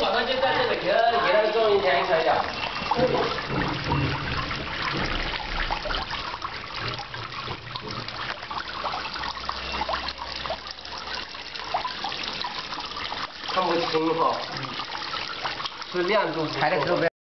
晚上就在这里给他给他种一点一以。看不清哈、是亮度，抬的特别。